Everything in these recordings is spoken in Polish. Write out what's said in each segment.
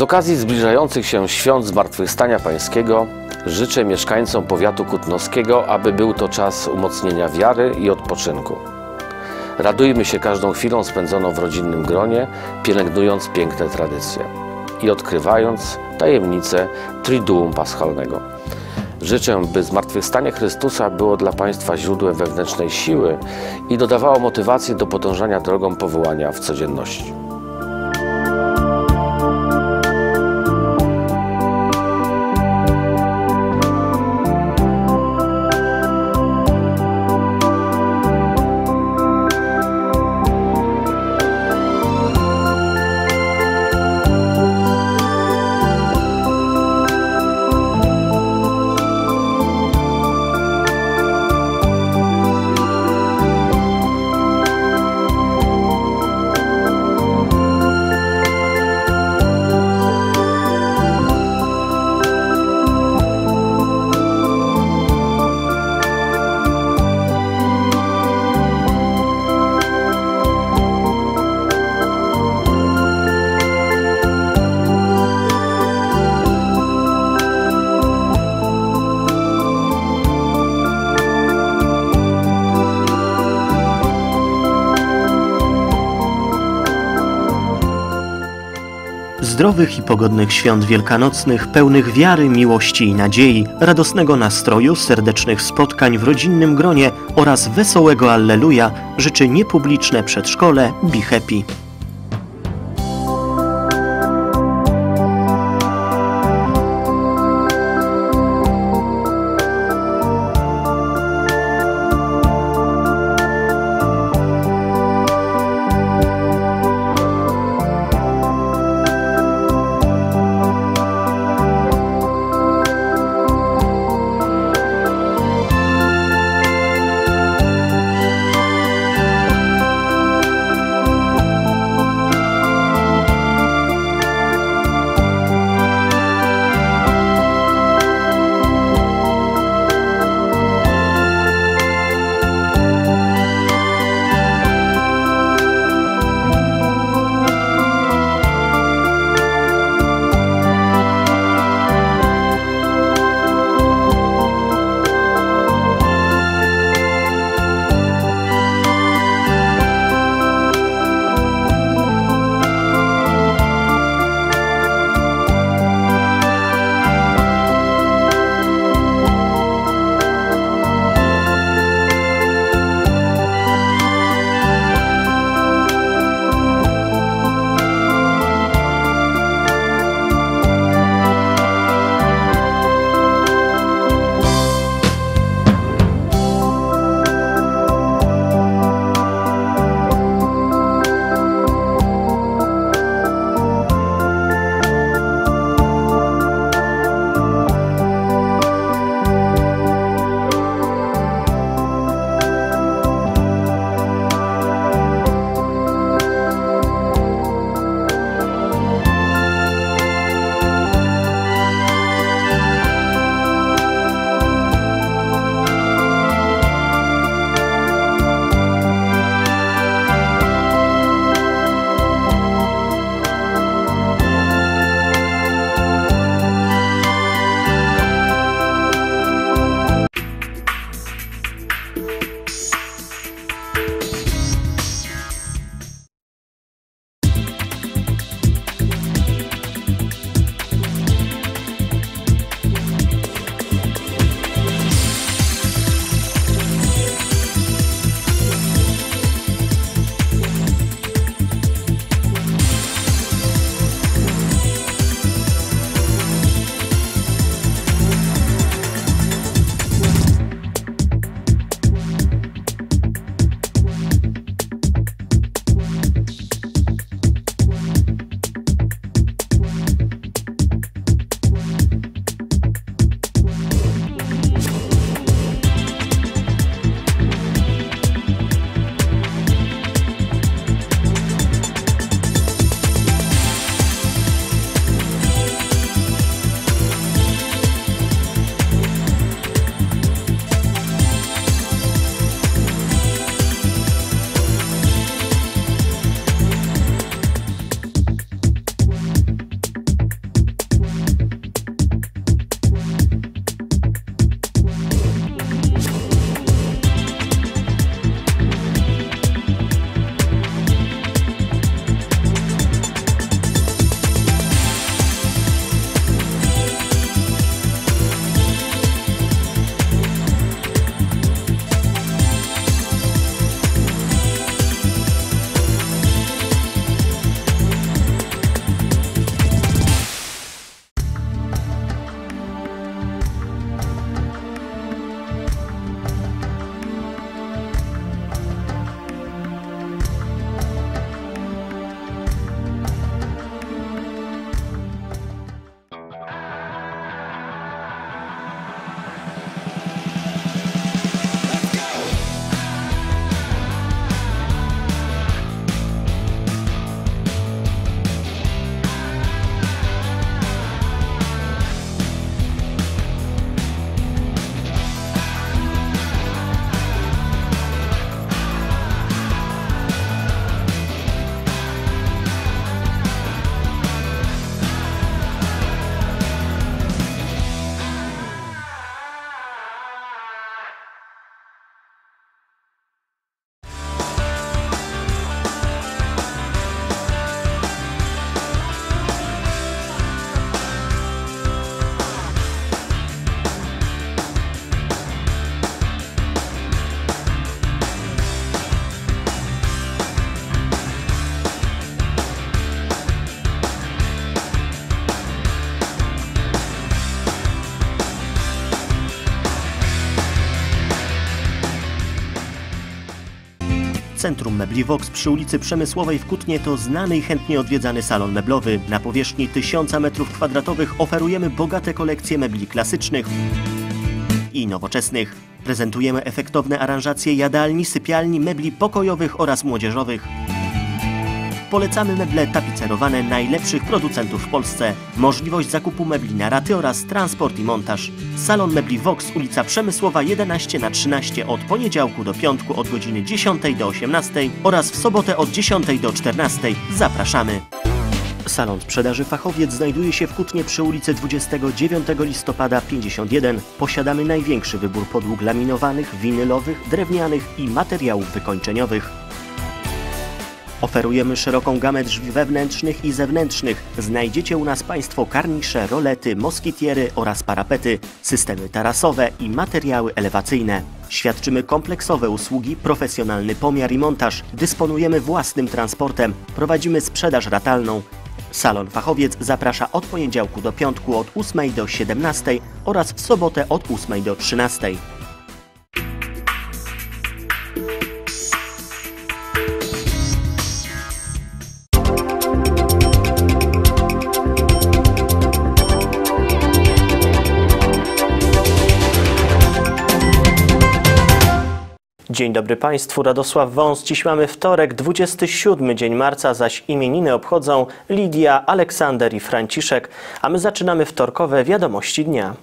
Z okazji zbliżających się świąt Zmartwychwstania Pańskiego życzę mieszkańcom powiatu kutnowskiego, aby był to czas umocnienia wiary i odpoczynku. Radujmy się każdą chwilą spędzoną w rodzinnym gronie, pielęgnując piękne tradycje i odkrywając tajemnicę Triduum Paschalnego. Życzę, by zmartwychwstanie Chrystusa było dla Państwa źródłem wewnętrznej siły i dodawało motywacji do podążania drogą powołania w codzienności. Zdrowych i pogodnych świąt wielkanocnych, pełnych wiary, miłości i nadziei, radosnego nastroju, serdecznych spotkań w rodzinnym gronie oraz wesołego Alleluja życzy niepubliczne przedszkole Be Happy. Centrum Mebli Vox przy ulicy Przemysłowej w Kutnie to znany i chętnie odwiedzany salon meblowy. Na powierzchni 1000 m2 oferujemy bogate kolekcje mebli klasycznych i nowoczesnych. Prezentujemy efektowne aranżacje jadalni, sypialni, mebli pokojowych oraz młodzieżowych. Polecamy meble tapicerowane najlepszych producentów w Polsce. Możliwość zakupu mebli na raty oraz transport i montaż. Salon Mebli Vox, ulica Przemysłowa 11 na 13 od poniedziałku do piątku od godziny 10 do 18 oraz w sobotę od 10 do 14. Zapraszamy! Salon sprzedaży Fachowiec znajduje się w Kutnie przy ulicy 29 listopada 51. Posiadamy największy wybór podłóg laminowanych, winylowych, drewnianych i materiałów wykończeniowych. Oferujemy szeroką gamę drzwi wewnętrznych i zewnętrznych. Znajdziecie u nas Państwo karnisze, rolety, moskitiery oraz parapety, systemy tarasowe i materiały elewacyjne. Świadczymy kompleksowe usługi, profesjonalny pomiar i montaż. Dysponujemy własnym transportem. Prowadzimy sprzedaż ratalną. Salon Fachowiec zaprasza od poniedziałku do piątku od 8 do 17 oraz w sobotę od 8 do 13. Dzień dobry Państwu, Radosław Wąs. Dziś mamy wtorek, 27 dzień marca, zaś imieniny obchodzą Lidia, Aleksander i Franciszek, a my zaczynamy wtorkowe wiadomości dnia.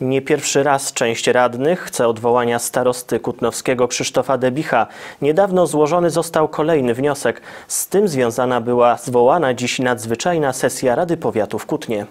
Nie pierwszy raz część radnych chce odwołania starosty kutnowskiego Krzysztofa Debicha. Niedawno złożony został kolejny wniosek. Z tym związana była zwołana dziś nadzwyczajna sesja Rady Powiatu w Kutnie.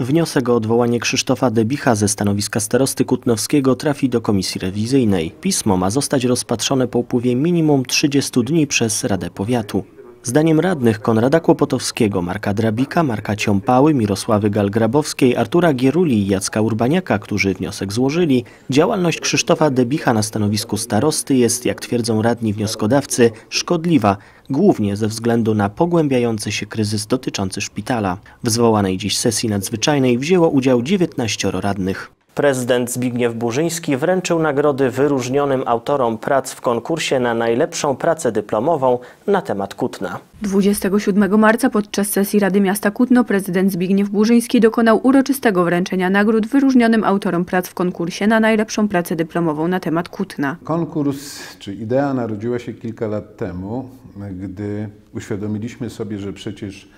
Wniosek o odwołanie Krzysztofa Debicha ze stanowiska starosty kutnowskiego trafi do komisji rewizyjnej. Pismo ma zostać rozpatrzone po upływie minimum 30 dni przez Radę Powiatu. Zdaniem radnych Konrada Kłopotowskiego, Marka Drabika, Marka Ciąpały, Mirosławy Galgrabowskiej, Artura Gieruli i Jacka Urbaniaka, którzy wniosek złożyli, działalność Krzysztofa Debicha na stanowisku starosty jest, jak twierdzą radni wnioskodawcy, szkodliwa, głównie ze względu na pogłębiający się kryzys dotyczący szpitala. W zwołanej dziś sesji nadzwyczajnej wzięło udział 19 radnych. Prezydent Zbigniew Burzyński wręczył nagrody wyróżnionym autorom prac w konkursie na najlepszą pracę dyplomową na temat Kutna. 27 marca podczas sesji Rady Miasta Kutno prezydent Zbigniew Burzyński dokonał uroczystego wręczenia nagród wyróżnionym autorom prac w konkursie na najlepszą pracę dyplomową na temat Kutna. Konkurs czy idea narodziła się kilka lat temu, gdy uświadomiliśmy sobie, że przecież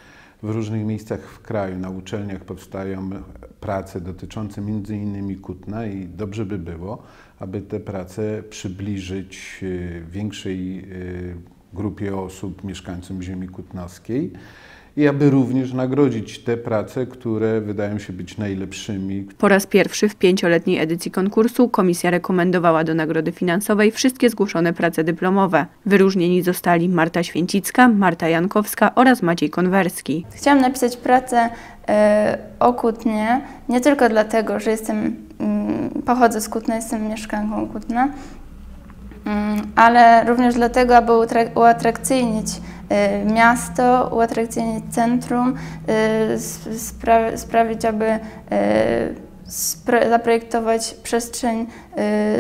w różnych miejscach w kraju, na uczelniach powstają prace dotyczące między innymi Kutna i dobrze by było, aby te prace przybliżyć e, większej e, grupie osób, mieszkańcom ziemi kutnowskiej i aby również nagrodzić te prace, które wydają się być najlepszymi. Po raz pierwszy w pięcioletniej edycji konkursu komisja rekomendowała do nagrody finansowej wszystkie zgłoszone prace dyplomowe. Wyróżnieni zostali Marta Święcicka, Marta Jankowska oraz Maciej Konwerski. Chciałam napisać pracę e, o Kutnie, nie tylko dlatego, że jestem, mm, pochodzę z Kutna, jestem mieszkanką Kutna, mm, ale również dlatego, aby uatrakcyjnić miasto, uatrakcyjnić centrum, y, spra sprawić, aby y, spra zaprojektować przestrzeń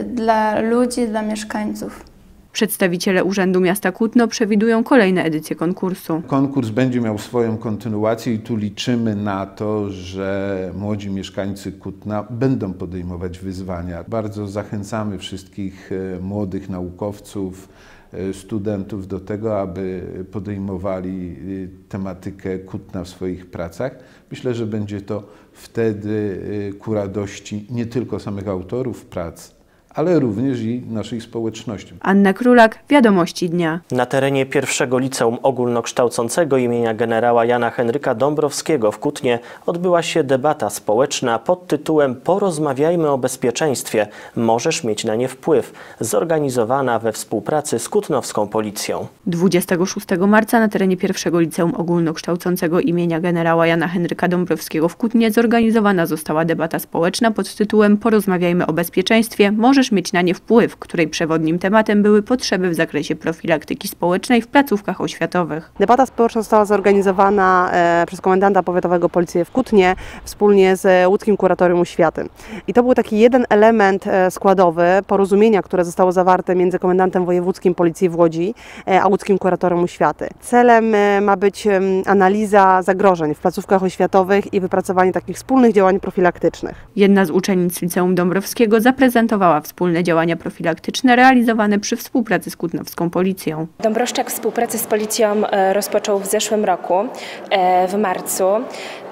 dla ludzi, dla mieszkańców. Przedstawiciele Urzędu Miasta Kutno przewidują kolejne edycje konkursu. Konkurs będzie miał swoją kontynuację i tu liczymy na to, że młodzi mieszkańcy Kutna będą podejmować wyzwania. Bardzo zachęcamy wszystkich młodych naukowców, studentów do tego, aby podejmowali e, tematykę Kutna w swoich pracach. Myślę, że będzie to wtedy e, ku radości nie tylko samych autorów prac, ale również i naszej społeczności. Anna Królak, Wiadomości Dnia. Na terenie pierwszego liceum ogólnokształcącego imienia generała Jana Henryka Dąbrowskiego w Kutnie odbyła się debata społeczna pod tytułem Porozmawiajmy o bezpieczeństwie. Możesz mieć na nie wpływ, zorganizowana we współpracy z kutnowską policją. 26 marca na terenie pierwszego liceum ogólnokształcącego imienia generała Jana Henryka Dąbrowskiego w Kutnie zorganizowana została debata społeczna pod tytułem Porozmawiajmy o bezpieczeństwie. Możesz możesz mieć na nie wpływ, której przewodnim tematem były potrzeby w zakresie profilaktyki społecznej w placówkach oświatowych. Debata społeczna została zorganizowana e, przez komendanta powiatowego policji w Kutnie wspólnie z łódzkim kuratorium oświaty. I to był taki jeden element e, składowy porozumienia, które zostało zawarte między komendantem wojewódzkim policji w Łodzi e, a łódzkim kuratorium oświaty. Celem ma być analiza zagrożeń w placówkach oświatowych i wypracowanie takich wspólnych działań profilaktycznych. Jedna z uczennic Liceum Dąbrowskiego zaprezentowała wspólne działania profilaktyczne realizowane przy współpracy z kutnowską policją. Dąbrowszczak współpracę z policją e, rozpoczął w zeszłym roku, e, w marcu.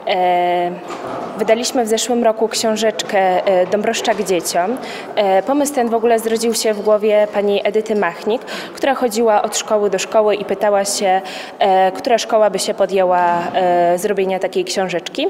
E, Wydaliśmy w zeszłym roku książeczkę e, Dąbrowszczak dzieciom. E, Pomysł ten w ogóle zrodził się w głowie pani Edyty Machnik, która chodziła od szkoły do szkoły i pytała się, która szkoła by się podjęła zrobienia takiej książeczki.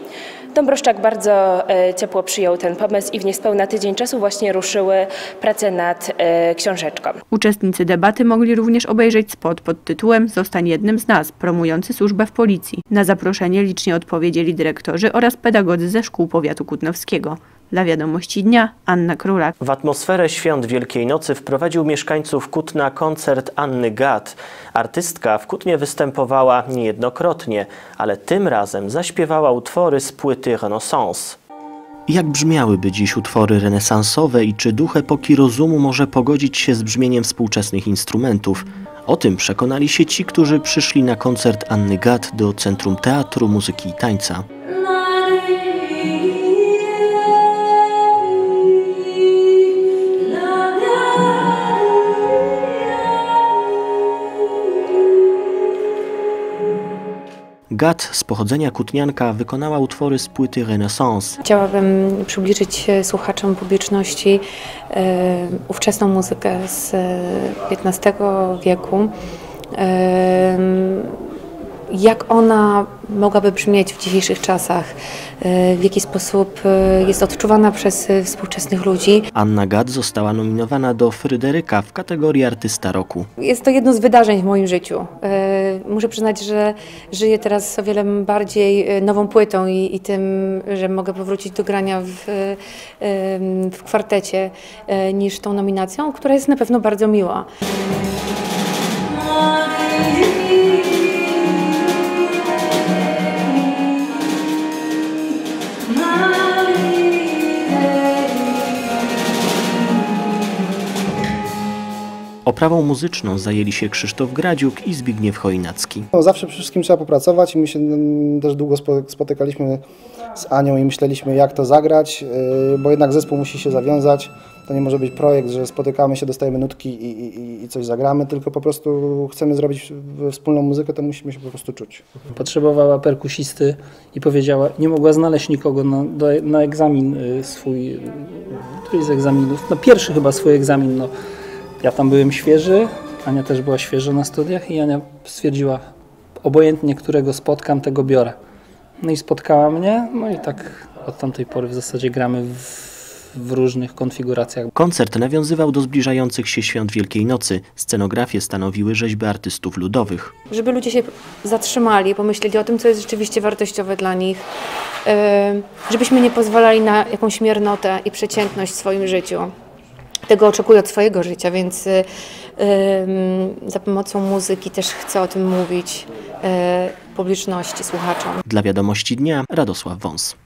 Dąbrowszczak bardzo ciepło przyjął ten pomysł i w niespełna tydzień czasu właśnie ruszyły prace nad książeczką. Uczestnicy debaty mogli również obejrzeć spot pod tytułem Zostań jednym z nas, promujący służbę w policji. Na zaproszenie licznie odpowiedzieli dyrektorzy oraz pedagodzy ze szkół powiatu kutnowskiego. Dla wiadomości dnia Anna Królak. W atmosferę świąt Wielkiej Nocy wprowadził mieszkańców Kutna koncert Anny Gad. Artystka w Kutnie występowała niejednokrotnie, ale tym razem zaśpiewała utwory z płyty Renaissance. Jak brzmiałyby dziś utwory renesansowe i czy duch epoki rozumu może pogodzić się z brzmieniem współczesnych instrumentów? O tym przekonali się ci, którzy przyszli na koncert Anny Gad do Centrum Teatru, Muzyki i Tańca. Gad z pochodzenia kutnianka wykonała utwory z płyty Renaissance. Chciałabym przybliżyć e, słuchaczom publiczności e, ówczesną muzykę z e, XV wieku. E, jak ona mogłaby brzmieć w dzisiejszych czasach, e, w jaki sposób e, jest odczuwana przez e, współczesnych ludzi. Anna Gad została nominowana do Fryderyka w kategorii Artysta Roku. Jest to jedno z wydarzeń w moim życiu. Muszę przyznać, że żyję teraz o wiele bardziej nową płytą i, i tym, że mogę powrócić do grania w, w kwartecie niż tą nominacją, która jest na pewno bardzo miła. Oprawą muzyczną zajęli się Krzysztof Gradziuk i Zbigniew Chojnacki. No, zawsze przy wszystkim trzeba popracować i my się mm, też długo spo- spotykaliśmy z Anią i myśleliśmy jak to zagrać, yy, bo jednak zespół musi się zawiązać. To nie może być projekt, że spotykamy się, dostajemy nutki i, i, i coś zagramy, tylko po prostu chcemy zrobić wspólną muzykę, to musimy się po prostu czuć. Potrzebowała perkusisty i powiedziała, nie mogła znaleźć nikogo na, do, na egzamin y, swój, y, któryś z egzaminów, no pierwszy chyba swój egzamin, no. Ja tam byłem świeży, Ania też była świeża na studiach i Ania stwierdziła, obojętnie którego spotkam, tego biorę. No i spotkała mnie, no i tak od tamtej pory w zasadzie gramy w, w różnych konfiguracjach. Koncert nawiązywał do zbliżających się świąt Wielkiej Nocy. Scenografię stanowiły rzeźby artystów ludowych. Żeby ludzie się zatrzymali, pomyśleli o tym, co jest rzeczywiście wartościowe dla nich, e, żebyśmy nie pozwalali na jakąś miernotę i przeciętność w swoim życiu. Tego oczekuję od swojego życia, więc em, za pomocą muzyki też chcę o tym mówić e, publiczności, słuchaczom. Dla wiadomości dnia Radosław Wąs.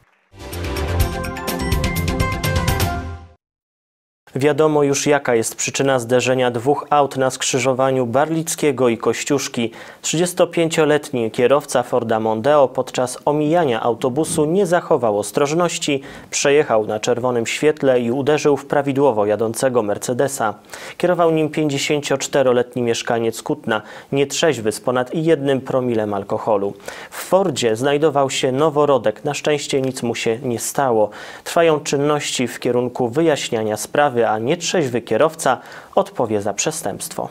Wiadomo już jaka jest przyczyna zderzenia dwóch aut na skrzyżowaniu Barlickiego i Kościuszki. 35-letni kierowca Forda Mondeo podczas omijania autobusu nie zachował ostrożności, przejechał na czerwonym świetle i uderzył w prawidłowo jadącego Mercedesa. Kierował nim 54-letni mieszkaniec Kutna, nietrzeźwy z ponad jednym promilem alkoholu. W Fordzie znajdował się noworodek, na szczęście nic mu się nie stało. Trwają czynności w kierunku wyjaśniania sprawy, a nietrzeźwy kierowca odpowie za przestępstwo.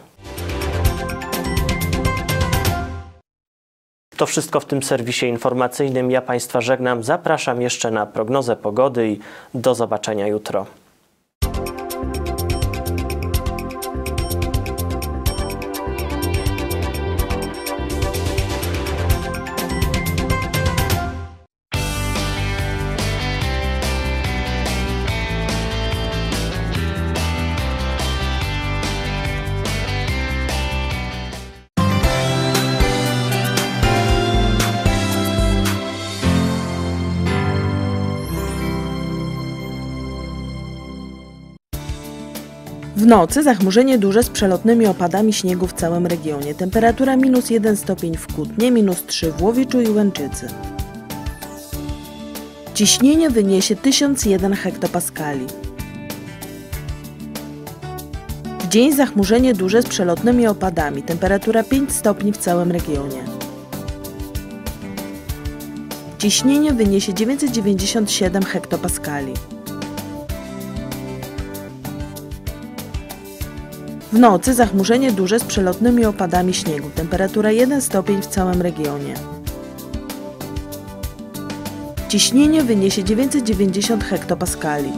To wszystko w tym serwisie informacyjnym. Ja Państwa żegnam. Zapraszam jeszcze na prognozę pogody i do zobaczenia jutro. W nocy zachmurzenie duże z przelotnymi opadami śniegu w całym regionie. Temperatura minus 1 stopień w Kutnie, minus 3 w Łowiczu i Łęczycy. Ciśnienie wyniesie 1001 hektopaskali. W dzień zachmurzenie duże z przelotnymi opadami. Temperatura 5 stopni w całym regionie. Ciśnienie wyniesie 997 hektopaskali. W nocy zachmurzenie duże z przelotnymi opadami śniegu. Temperatura 1 stopień w całym regionie. Ciśnienie wyniesie 990 hektopaskali.